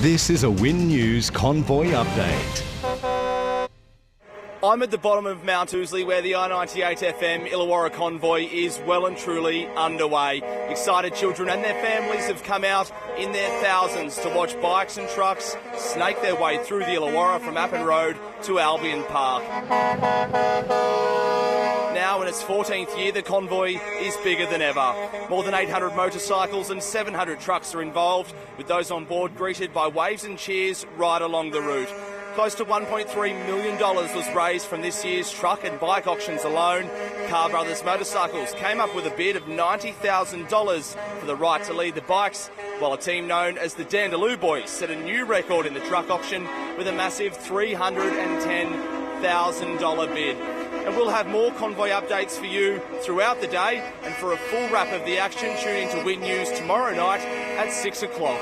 This is a Win News Convoy update. I'm at the bottom of Mount Ousley where the I98 FM Illawarra convoy is well and truly underway. Excited children and their families have come out in their thousands to watch bikes and trucks snake their way through the Illawarra from Appin Road to Albion Park. Now, in its 14th year, the convoy is bigger than ever. More than 800 motorcycles and 700 trucks are involved, with those on board greeted by waves and cheers right along the route. Close to $1.3 million was raised from this year's truck and bike auctions alone. Car Brothers Motorcycles came up with a bid of $90,000 for the right to lead the bikes, while a team known as the Dandaloo Boys set a new record in the truck auction with a massive $310,000 bid. And we'll have more convoy updates for you throughout the day. And for a full wrap of the action, tune in to Win News tomorrow night at 6 o'clock.